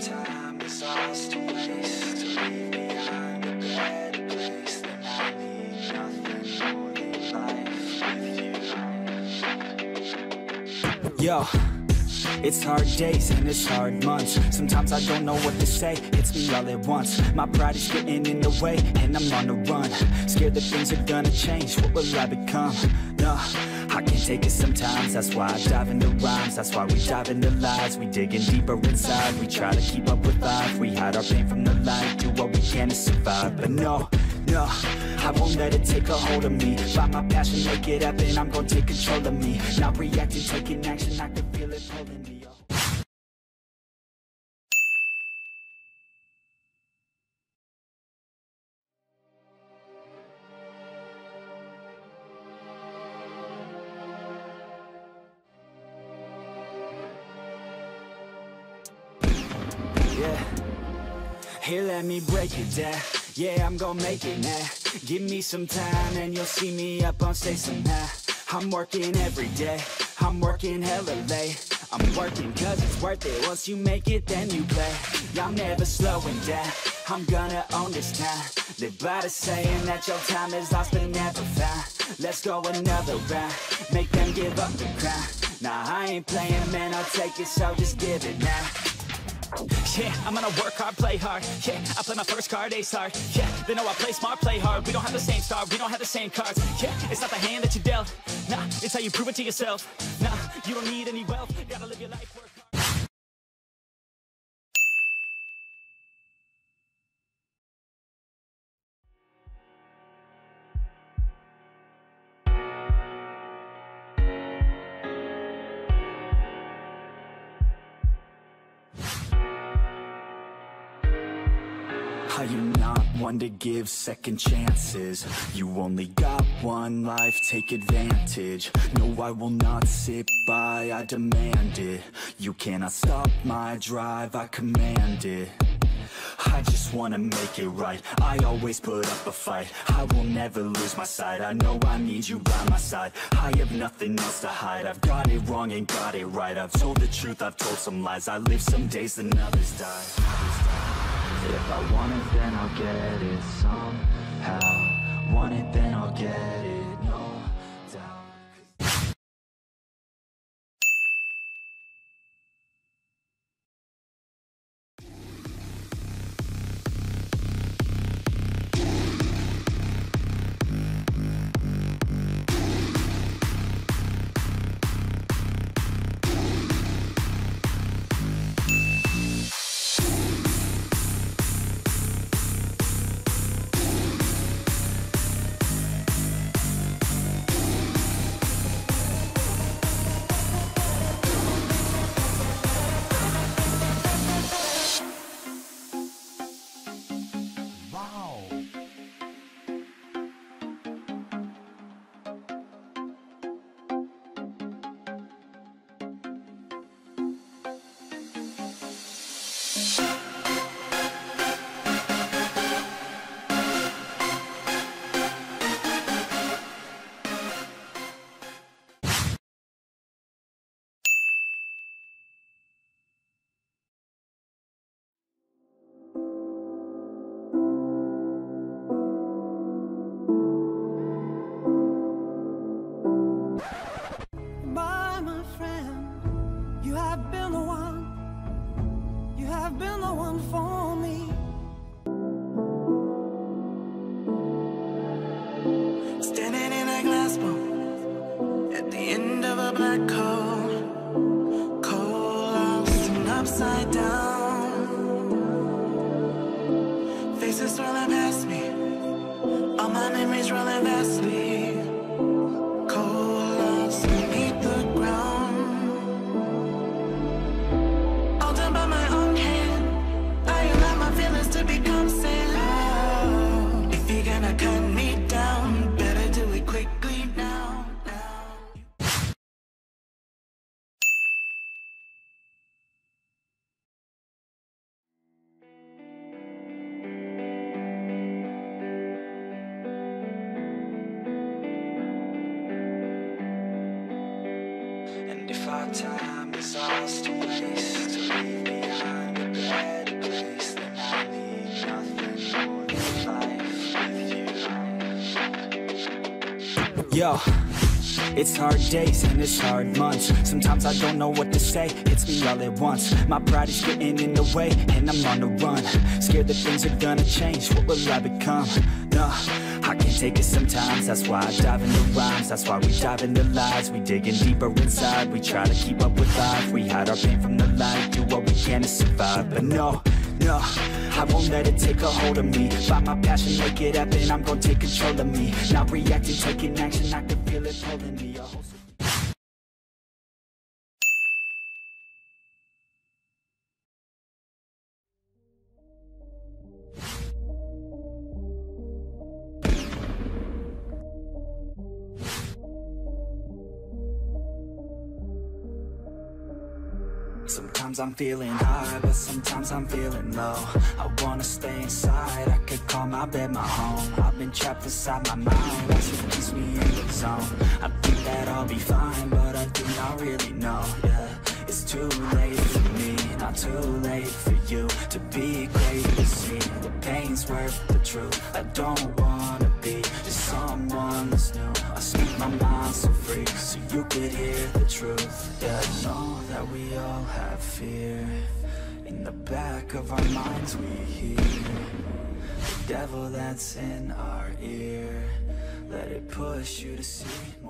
time is to waste To leave behind a place I need Yo, it's hard days and it's hard months. Sometimes I don't know what to say, it's me all at once. My pride is getting in the way and I'm on the run. Scared that things are gonna change, what will I become? No, I can't take it sometimes. That's why I dive into rhymes, that's why we dive into lies. We digging deeper inside, we try to keep up with life. We hide our pain from the light, do what we can to survive. But no, no, I won't let it take a hold of me. Find my passion, make it happen, I'm gonna take control of me. Not reacting, taking action, I can feel it pulling Yeah. Here, let me break it down. Yeah, I'm gonna make it now. Give me some time and you'll see me up on stage somehow. I'm working every day. I'm working hella late. I'm working cause it's worth it. Once you make it, then you play. I'm never slowing down. I'm gonna own this town. Live by the saying that your time is lost but never found. Let's go another round. Make them give up the crown. Nah, I ain't playing, man. I'll take it, so just give it now. Yeah, I'm gonna work hard, play hard. Yeah, I play my first card, ace hard. Yeah, they know I play smart, play hard. We don't have the same star, we don't have the same cards. Yeah, it's not the hand that you dealt. Nah, it's how you prove it to yourself. Nah, you don't need any wealth. Gotta live your life, work one to give second chances. You only got one life, take advantage. No, I will not sit by, I demand it. You cannot stop my drive, I command it. I just wanna make it right. I always put up a fight. I will never lose my sight. I know I need you by my side. I have nothing else to hide. I've got it wrong and got it right. I've told the truth, I've told some lies. I live some days, then others die if I want it, then I'll get it somehow. Want it, then I'll get it, time is to waste To leave behind place I need life with you. Yo it's hard days and it's hard months. Sometimes I don't know what to say, hits me all at once. My pride is getting in the way and I'm on the run. Scared that things are gonna change, what will I become? Nah. I can't take it sometimes. That's why I dive into rhymes, that's why we dive into lies. We digging deeper inside, we try to keep up with life. We hide our pain from the light, do what we can to survive. But no, no, I won't let it take a hold of me. Find my passion, make it happen, I'm gonna take control of me. Not reacting, taking action, I can feel it pulling me Sometimes I'm feeling high, but sometimes I'm feeling low. I wanna stay inside, I could call my bed my home. I've been trapped inside my mind, that's what keeps me in the zone. I think that I'll be fine, but I do not really know, yeah It's too late for me, not too late for you To be great, see, the pain's worth the truth I don't wanna someone that's new. I speak my mind so free, so you could hear the truth. Yeah, I know that we all have fear. In the back of our minds we hear The devil that's in our ear. Let it push you to see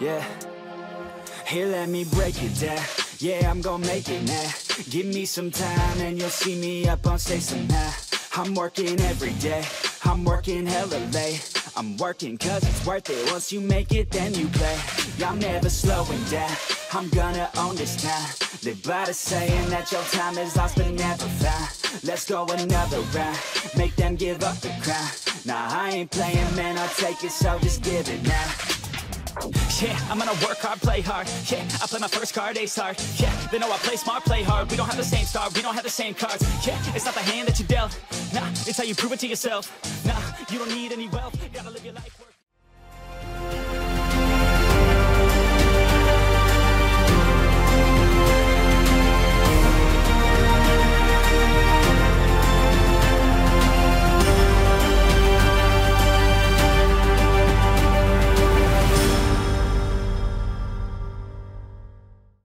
Yeah. Here, let me break it down. Yeah, I'm gonna make it now. Give me some time and you'll see me up on stage somehow. I'm working every day. I'm working hella late. I'm working cause it's worth it. Once you make it, then you play. I'm never slowing down. I'm gonna own this town. Live by the saying that your time is lost but never found. Let's go another round. Make them give up the crown. Nah, I ain't playing, man. I'll take it, so just give it now. Yeah, I'm gonna work hard, play hard. Yeah, I play my first card, ace hard Yeah, they know I play smart, play hard. We don't have the same star, we don't have the same cards. Yeah, it's not the hand that you dealt. Nah, it's how you prove it to yourself. Nah, you don't need any wealth. Gotta live your life